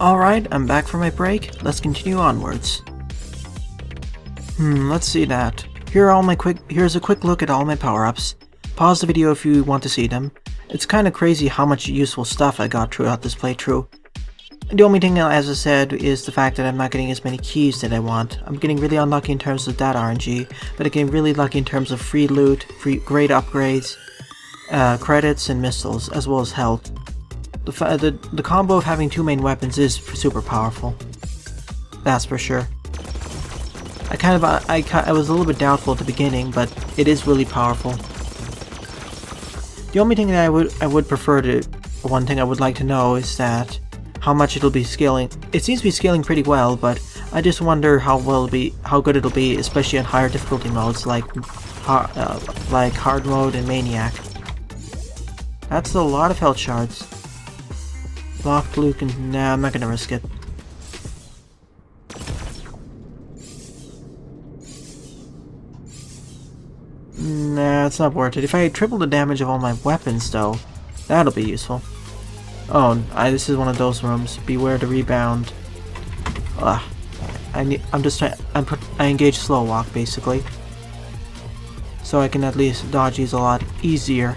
Alright, I'm back from my break. Let's continue onwards. Hmm, let's see that. Here are all my quick here's a quick look at all my power-ups. Pause the video if you want to see them. It's kinda crazy how much useful stuff I got throughout this playthrough. The only thing, as I said, is the fact that I'm not getting as many keys that I want. I'm getting really unlucky in terms of that RNG, but I'm getting really lucky in terms of free loot, free great upgrades, uh, credits, and missiles, as well as health. The, the, the combo of having two main weapons is super powerful. That's for sure. I kind of I, I was a little bit doubtful at the beginning, but it is really powerful. The only thing that I would I would prefer to one thing I would like to know is that how much it'll be scaling. It seems to be scaling pretty well, but I just wonder how well be, how good it'll be, especially on higher difficulty modes like uh, like hard mode and maniac. That's a lot of health shards. Lock Luke and nah, I'm not gonna risk it. Nah, it's not worth it. If I triple the damage of all my weapons though, that'll be useful. Oh, I, this is one of those rooms. Beware the rebound. Ugh. I need, I'm just trying. I put. I engage slow walk basically, so I can at least dodge these a lot easier.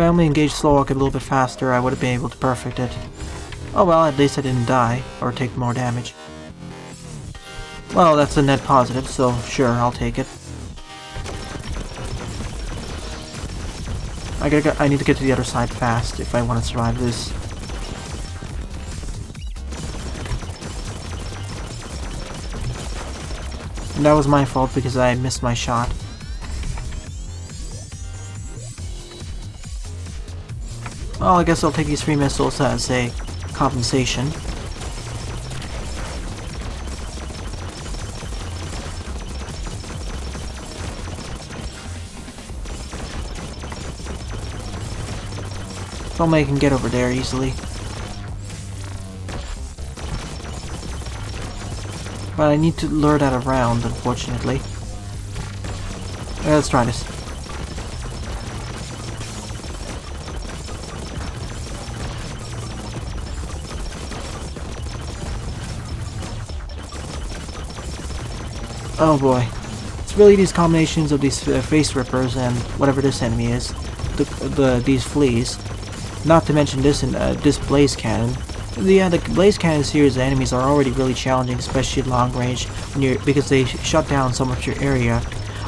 If I only engaged slow walk a little bit faster, I would have been able to perfect it. Oh well, at least I didn't die or take more damage. Well, that's a net positive, so sure, I'll take it. I gotta I need to get to the other side fast if I want to survive this. And that was my fault because I missed my shot. Well, I guess I'll take these three missiles as a compensation. I can get over there easily. But I need to lure that around, unfortunately. let's try this. Oh boy. It's really these combinations of these uh, face rippers and whatever this enemy is. The, the these fleas not to mention this in uh, this blaze cannon. Yeah, the blaze cannon series of enemies are already really challenging, especially at long range, because they shut down so much of your area,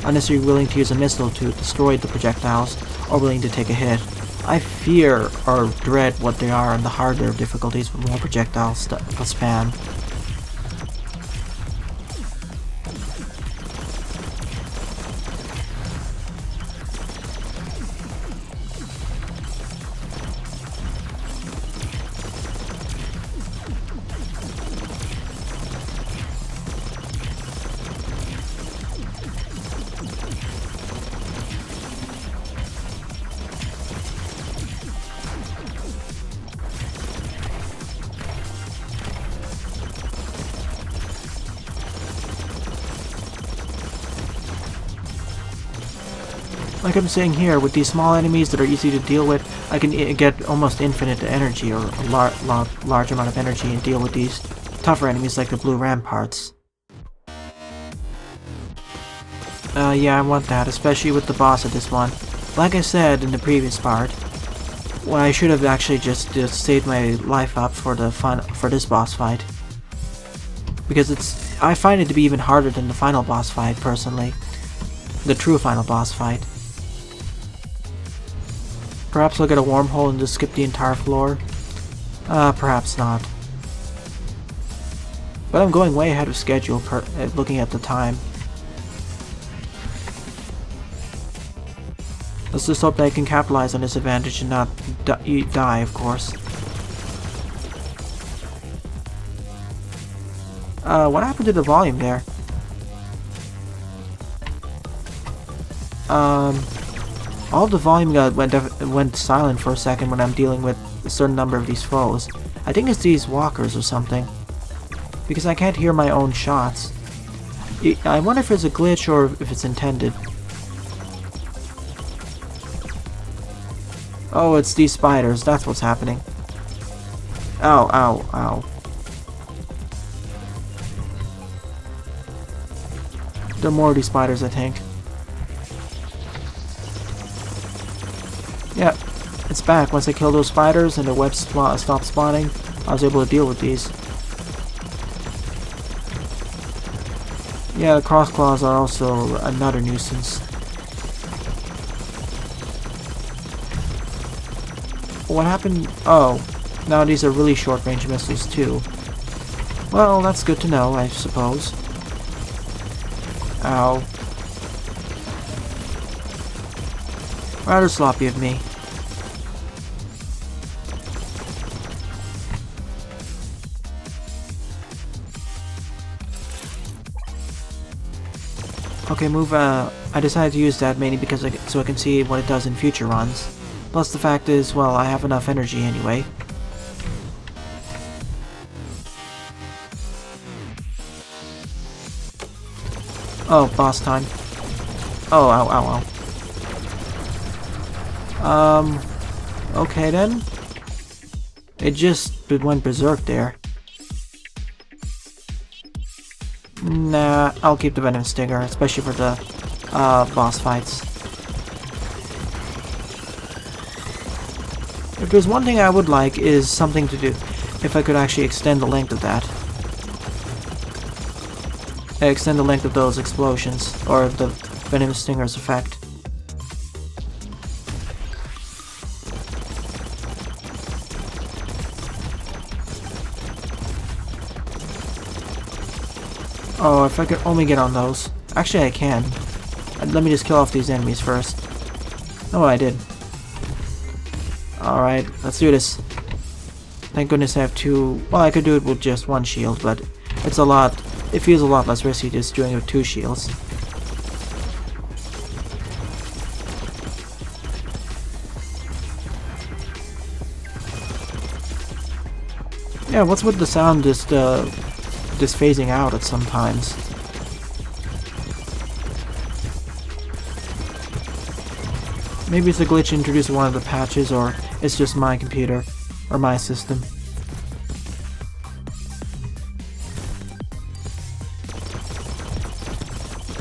unless you're willing to use a missile to destroy the projectiles, or willing to take a hit. I fear or dread what they are on the harder difficulties with more projectile spam. Like I'm saying here, with these small enemies that are easy to deal with, I can get almost infinite energy, or a lar lar large amount of energy, and deal with these tougher enemies like the blue ramparts. Uh, yeah, I want that, especially with the boss of this one. Like I said in the previous part, well, I should have actually just, just saved my life up for the fun for this boss fight. Because it's, I find it to be even harder than the final boss fight, personally. The true final boss fight. Perhaps I'll get a wormhole and just skip the entire floor. Uh, perhaps not. But I'm going way ahead of schedule per uh, looking at the time. Let's just hope that I can capitalize on this advantage and not di die, of course. Uh, what happened to the volume there? Um, all the volume got went, went silent for a second when I'm dealing with a certain number of these foes. I think it's these walkers or something. Because I can't hear my own shots. I wonder if it's a glitch or if it's intended. Oh, it's these spiders. That's what's happening. Ow, ow, ow. There are more of these spiders, I think. Back. Once I killed those spiders and the web webs stopped spawning, I was able to deal with these. Yeah, the cross claws are also another nuisance. What happened? Oh, now these are really short range missiles too. Well, that's good to know, I suppose. Ow. Rather sloppy of me. Okay, move, uh, I decided to use that mainly because I, so I can see what it does in future runs. Plus the fact is, well, I have enough energy anyway. Oh, boss time. Oh, ow, ow, ow. Um, okay then. It just went berserk there. Nah, I'll keep the Venom Stinger, especially for the uh, boss fights. If there's one thing I would like is something to do, if I could actually extend the length of that. Extend the length of those explosions, or the Venom Stinger's effect. Oh, if I could only get on those. Actually, I can. Uh, let me just kill off these enemies first. Oh, I did. Alright, let's do this. Thank goodness I have two... Well, I could do it with just one shield, but it's a lot... It feels a lot less risky just doing it with two shields. Yeah, what's with the sound just, uh, just phasing out at some times? Maybe it's a glitch introduced in one of the patches, or it's just my computer, or my system.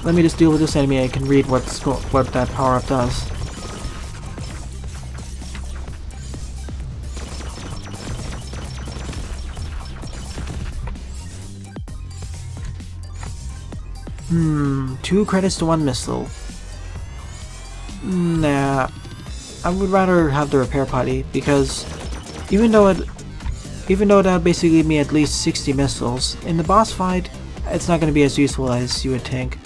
Let me just deal with this enemy, and I can read what's what that power-up does. Hmm, two credits to one missile. Nah, I would rather have the repair putty because even though it even though that basically give me at least 60 missiles, in the boss fight, it's not going to be as useful as you would think.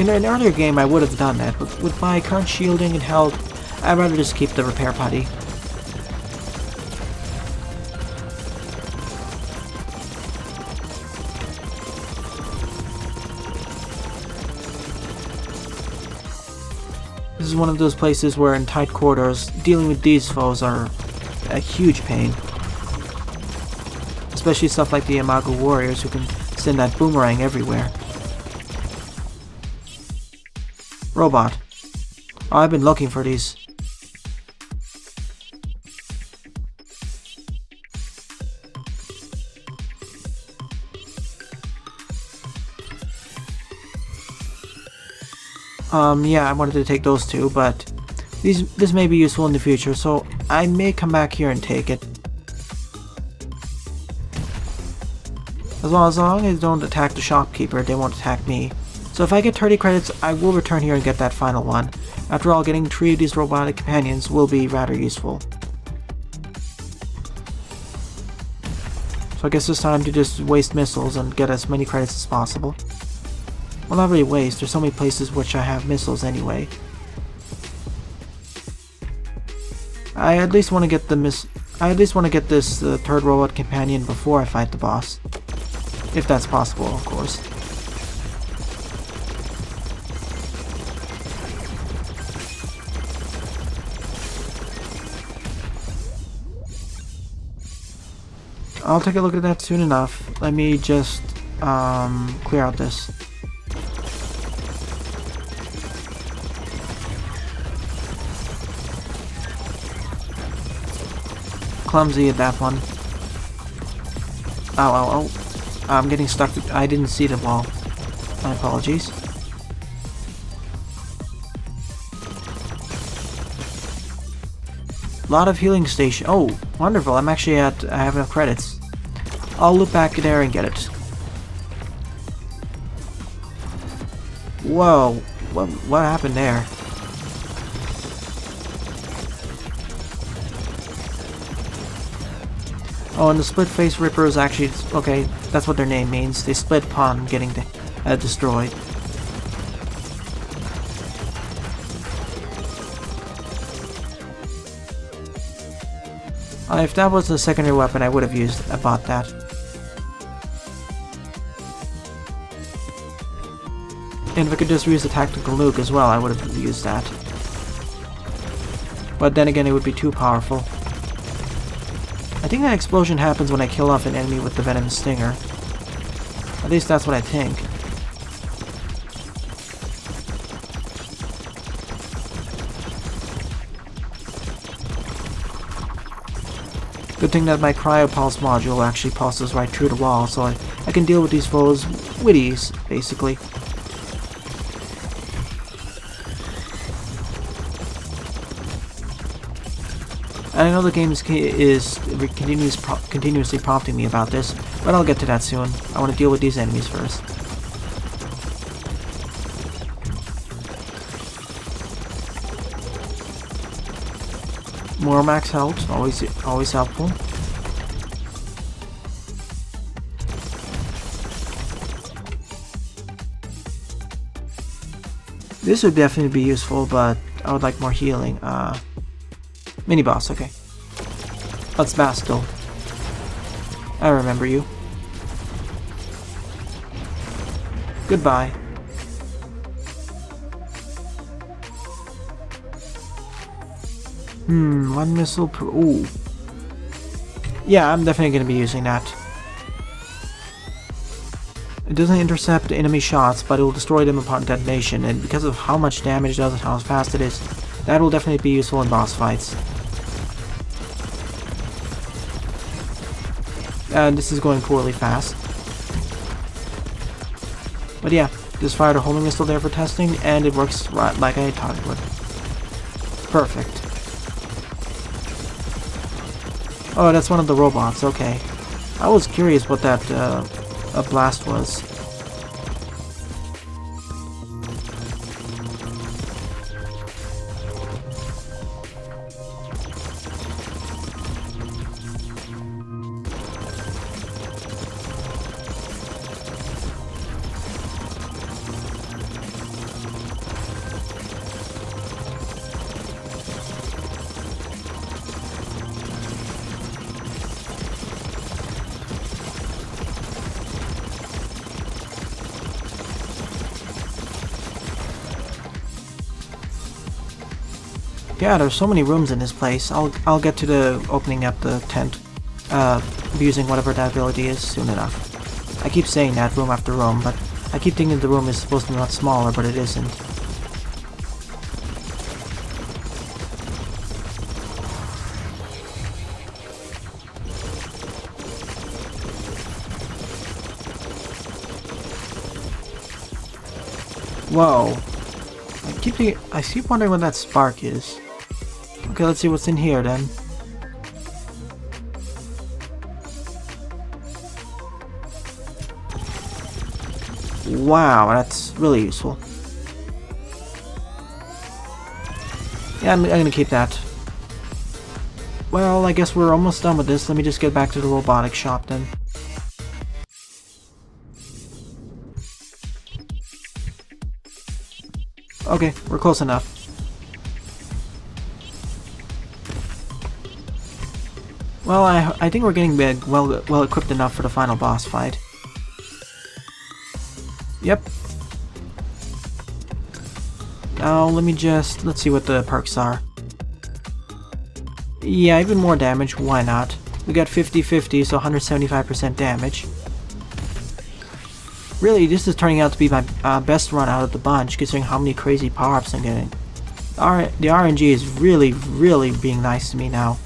In an earlier game, I would have done that, but with my current shielding and health, I'd rather just keep the repair putty. One of those places where in tight quarters, dealing with these foes are a huge pain. Especially stuff like the Imago warriors who can send that boomerang everywhere. Robot. I've been looking for these. Um, yeah, I wanted to take those two, but these this may be useful in the future, so I may come back here and take it. As long as, long as they don't attack the shopkeeper, they won't attack me. So if I get 30 credits, I will return here and get that final one. After all, getting three of these robotic companions will be rather useful. So I guess it's time to just waste missiles and get as many credits as possible. Well, not really waste. There's so many places which I have missiles anyway. I at least want to get the miss. I at least want to get this uh, third robot companion before I fight the boss, if that's possible, of course. I'll take a look at that soon enough. Let me just um, clear out this. Clumsy at that one. Ow, ow, ow. I'm getting stuck. I didn't see the wall. My apologies. Lot of healing station. Oh, wonderful. I'm actually at... I have enough credits. I'll loop back there and get it. Whoa. What, what happened there? Oh, and the split face ripper is actually okay. That's what their name means. They split upon getting uh, destroyed. Uh, if that was a secondary weapon, I would have used. I bought that. And if I could just use the tactical nuke as well, I would have used that. But then again, it would be too powerful. I think that explosion happens when I kill off an enemy with the Venom Stinger. At least that's what I think. Good thing that my Cryopulse module actually pulses right through the wall, so I, I can deal with these foes with ease, basically. I know the game is, is continuous, continuously prompting me about this, but I'll get to that soon. I want to deal with these enemies first. More max health, always, always helpful. This would definitely be useful, but I would like more healing. Uh, Mini boss, okay. That's Bastil. I remember you. Goodbye. Hmm, one missile per- ooh. Yeah, I'm definitely going to be using that. It doesn't intercept enemy shots, but it will destroy them upon detonation, and because of how much damage it does and how fast it is, that will definitely be useful in boss fights. Uh, this is going poorly fast. But yeah, this fired a homing missile there for testing, and it works right like I thought it would. Perfect. Oh, that's one of the robots, okay. I was curious what that uh, blast was. Yeah, there's so many rooms in this place. I'll I'll get to the opening up the tent, uh, using whatever that ability is soon enough. I keep saying that room after room, but I keep thinking the room is supposed to be much smaller, but it isn't. Whoa. I keep I keep wondering what that spark is. Okay, let's see what's in here then. Wow, that's really useful. Yeah, I'm, I'm gonna keep that. Well, I guess we're almost done with this. Let me just get back to the robotic shop then. Okay, we're close enough. Well, I, I think we're getting big, well, well equipped enough for the final boss fight. Yep. Now, let me just, let's see what the perks are. Yeah, even more damage, why not? We got 50-50, so 175% damage. Really, this is turning out to be my uh, best run out of the bunch, considering how many crazy power-ups I'm getting. R the RNG is really, really being nice to me now.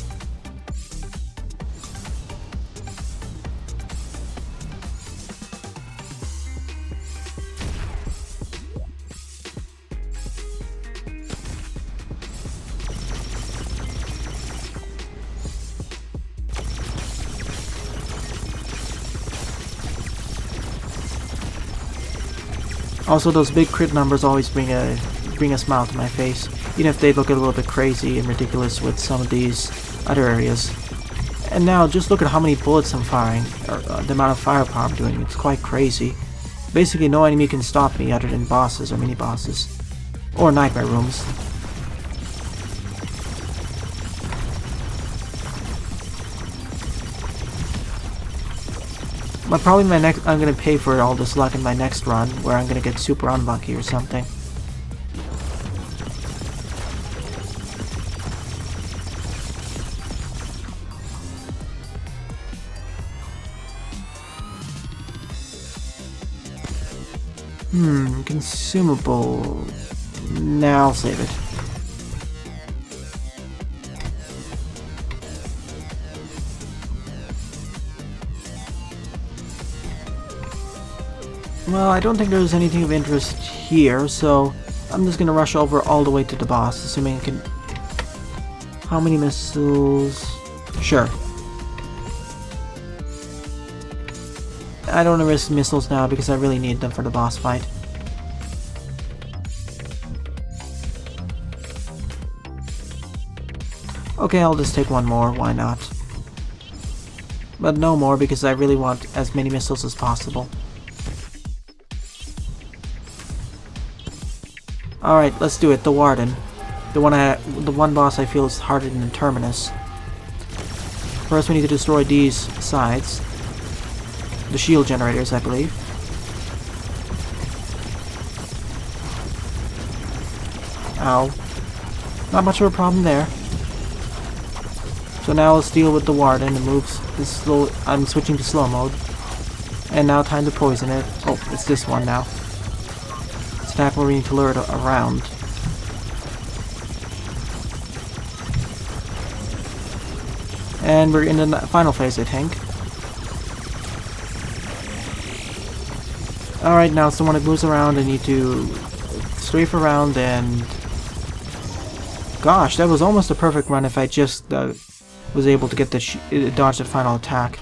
Also, those big crit numbers always bring a bring a smile to my face, even if they look a little bit crazy and ridiculous with some of these other areas. And now, just look at how many bullets I'm firing, or uh, the amount of firepower I'm doing. It's quite crazy. Basically, no enemy can stop me other than bosses or mini-bosses. Or nightmare rooms. But probably my next, I'm gonna pay for all this luck in my next run, where I'm gonna get super unlucky or something. Hmm, consumable. Now I'll save it. Well, I don't think there's anything of interest here, so I'm just gonna rush over all the way to the boss, assuming I can... How many missiles? Sure. I don't want to risk missiles now because I really need them for the boss fight. Okay, I'll just take one more, why not? But no more because I really want as many missiles as possible. Alright, let's do it, the Warden. The one I, the one boss I feel is harder than Terminus. First we need to destroy these sides. The shield generators, I believe. Ow. Not much of a problem there. So now let's deal with the Warden and moves this slow I'm switching to slow mode. And now time to poison it. Oh, it's this one now attack where we need to lure it around. And we're in the final phase, I think. Alright, now someone that moves around, I need to strafe around and... Gosh, that was almost a perfect run if I just uh, was able to get the uh, dodge the final attack.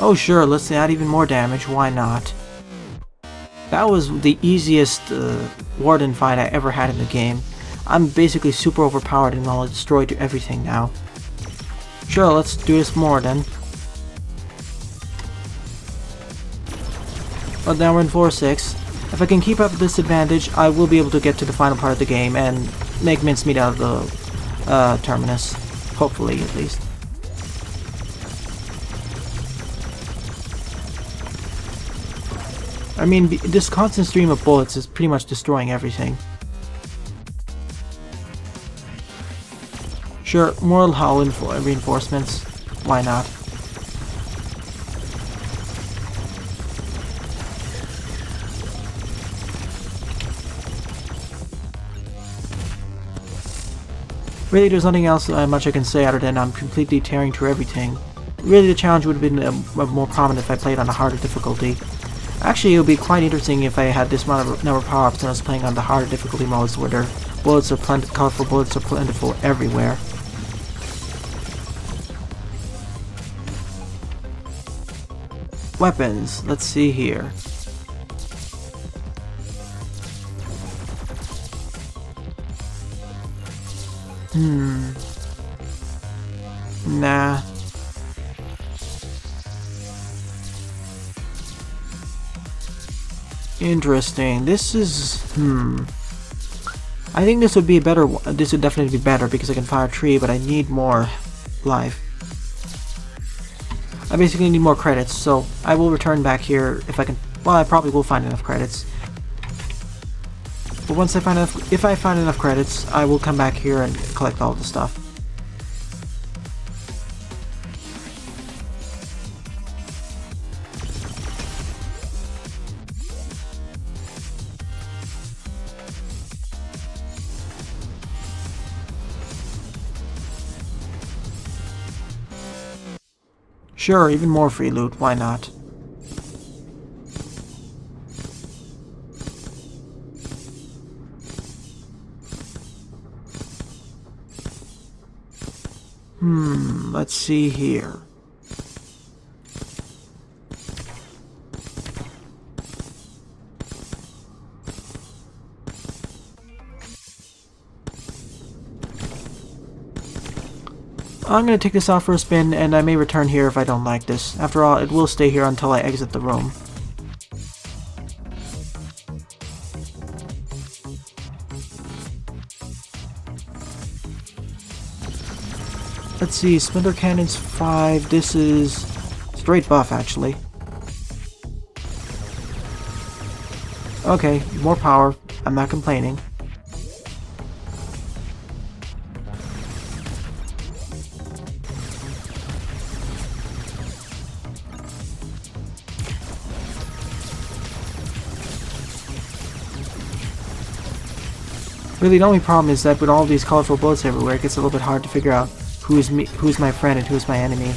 Oh sure, let's add even more damage, why not? That was the easiest uh, Warden fight I ever had in the game. I'm basically super overpowered and I'll destroy everything now. Sure, let's do this more then. But now we're in 4-6. If I can keep up this advantage, I will be able to get to the final part of the game and make mincemeat out of the uh, Terminus. Hopefully, at least. I mean, this constant stream of bullets is pretty much destroying everything. Sure, moral hull reinforcements. Why not? Really, there's nothing else uh, much I can say other than I'm completely tearing through everything. Really, the challenge would have been uh, more prominent if I played on a harder difficulty. Actually, it would be quite interesting if I had this number of power-ups and I was playing on the harder difficulty modes where their bullets are plentiful, colorful bullets are plentiful everywhere. Weapons, let's see here. Hmm. Nah. Interesting. This is... Hmm. I think this would be a better. This would definitely be better because I can fire a tree, but I need more life. I basically need more credits, so I will return back here if I can... Well, I probably will find enough credits. But once I find enough... If I find enough credits, I will come back here and collect all the stuff. Sure, even more free loot, why not? Hmm, let's see here. I'm gonna take this off for a spin, and I may return here if I don't like this. After all, it will stay here until I exit the room. Let's see, Splinter Cannon's 5, this is straight buff actually. Okay, more power, I'm not complaining. Really, the only problem is that with all these colorful bullets everywhere, it gets a little bit hard to figure out who's me, who's my friend and who's my enemy.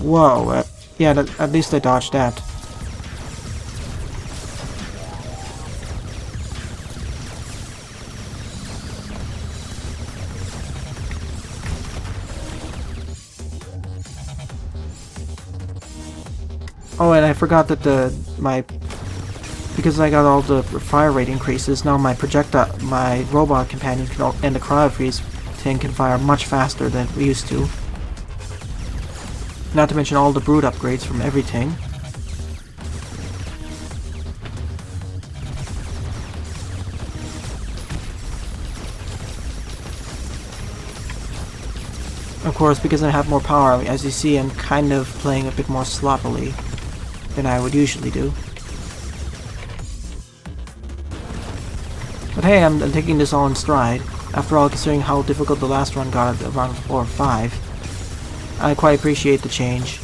Whoa, uh, yeah, at least I dodged that. Forgot that the my because I got all the fire rate increases. Now my projectile, my robot companion can, and the cryo freeze thing can fire much faster than we used to. Not to mention all the brood upgrades from everything. Of course, because I have more power, as you see, I'm kind of playing a bit more sloppily than I would usually do. But hey, I'm, I'm, taking this all in stride. After all, considering how difficult the last run got at around 4 or 5, I quite appreciate the change.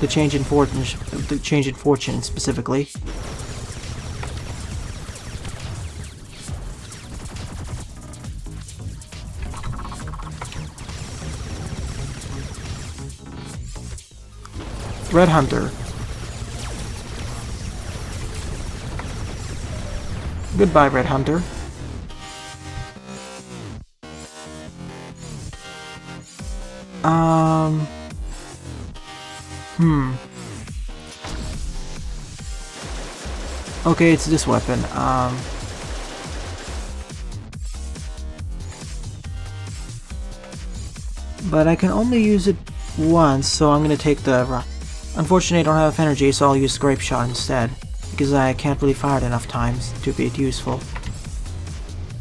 The change in fortune, the change in fortune specifically. Red Hunter. Goodbye, Red Hunter. Um... Hmm. Okay, it's this weapon. Um... But I can only use it once, so I'm gonna take the Unfortunately, I don't have enough energy, so I'll use Scrape Shot instead, because I can't really fire it enough times to be useful.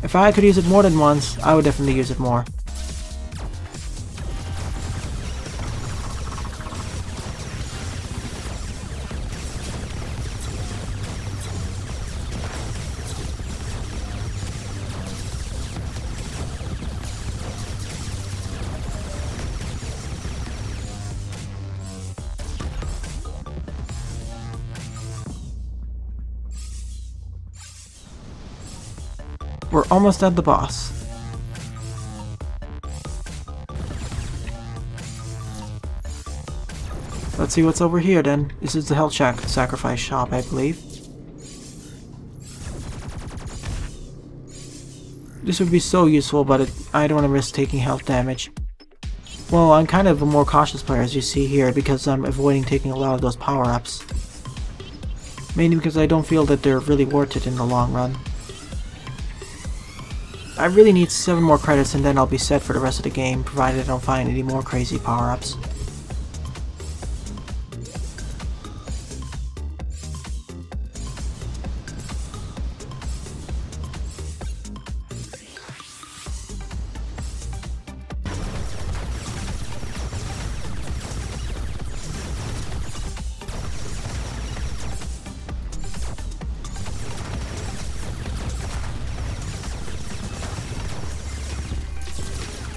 If I could use it more than once, I would definitely use it more. We're almost at the boss. Let's see what's over here then. This is the Hellshack sacrifice shop, I believe. This would be so useful, but it, I don't want to risk taking health damage. Well, I'm kind of a more cautious player as you see here because I'm avoiding taking a lot of those power-ups. Mainly because I don't feel that they're really worth it in the long run. I really need 7 more credits and then I'll be set for the rest of the game, provided I don't find any more crazy power-ups.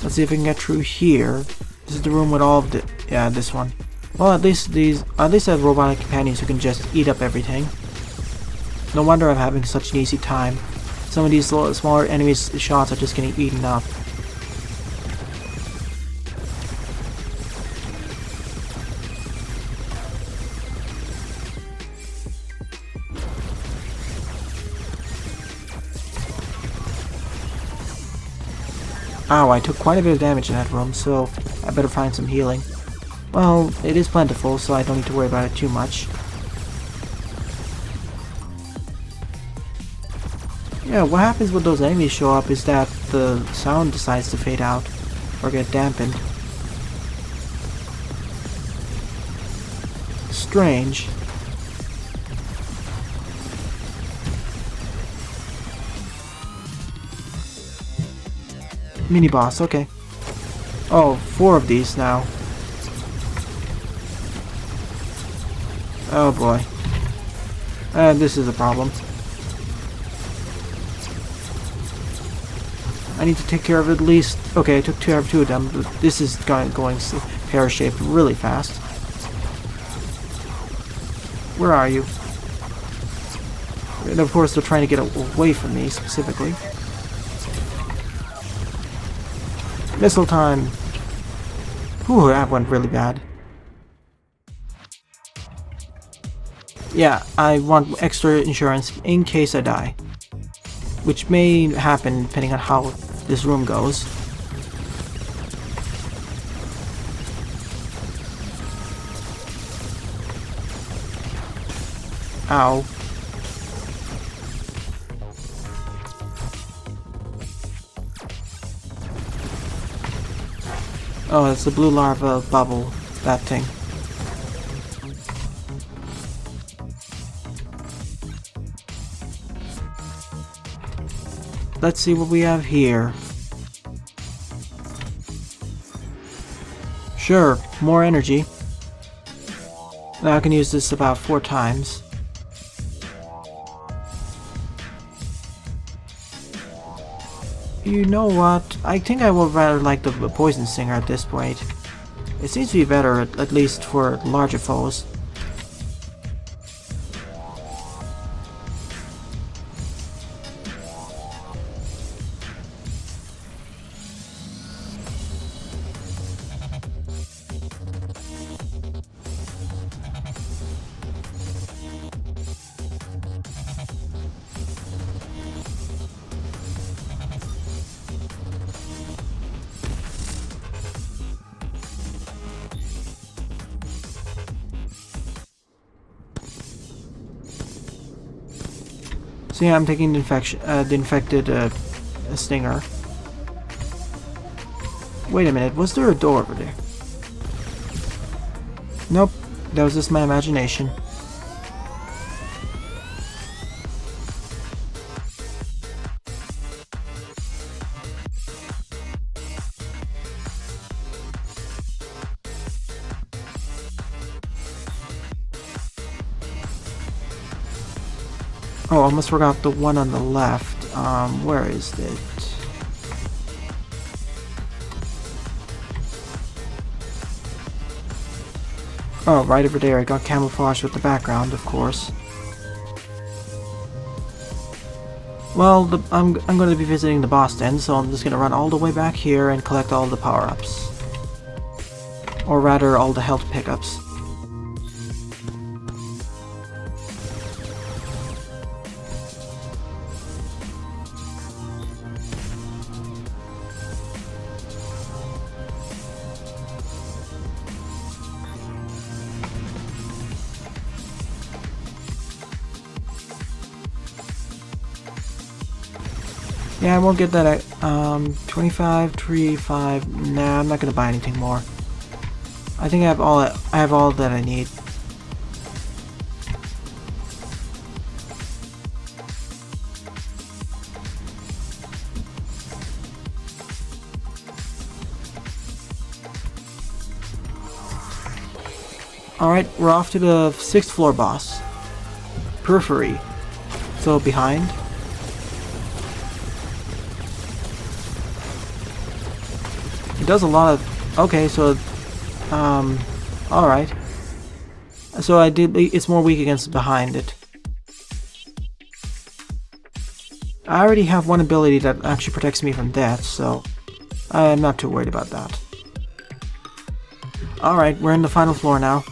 Let's see if we can get through here. This is the room with all of the... Yeah, this one. Well, at least these... At least I have robotic companions who can just eat up everything. No wonder I'm having such an easy time. Some of these smaller enemies' shots are just getting eaten up. Ow, I took quite a bit of damage in that room, so I better find some healing. Well, it is plentiful, so I don't need to worry about it too much. Yeah, what happens when those enemies show up is that the sound decides to fade out or get dampened. Strange. Mini boss, okay. Oh, four of these now. Oh boy. Uh, this is a problem. I need to take care of at least... Okay, I took care of two of them, but this is going, going pear-shaped really fast. Where are you? And of course they're trying to get away from me, specifically. Missile time! Ooh, that went really bad. Yeah, I want extra insurance in case I die. Which may happen depending on how this room goes. Ow. Oh, it's the blue larva bubble, that thing. Let's see what we have here. Sure, more energy. Now I can use this about four times. You know what? I think I would rather like the Poison Stinger at this point. It seems to be better, at, least for larger foes. So yeah, I'm taking the infection, uh, the infected uh, stinger. Wait a minute, was there a door over there? Nope, that was just my imagination. Oh, I almost forgot the one on the left. Um, where is it? Oh, right over there. I got camouflage with the background, of course. Well, the, I'm, I'm going to be visiting the boss then, so I'm just going to run all the way back here and collect all the power-ups. Or rather, all the health pickups. Yeah, I won't get that at, um, 25, 35, nah, I'm not gonna buy anything more. I think I have all, I have all that I need. Alright, we're off to the 6th floor boss. Periphery. So behind. Does a lot of... Okay, so... Um... Alright. So I did... It's more weak against behind it. I already have one ability that actually protects me from death, so... I'm not too worried about that. Alright, we're in the final floor now.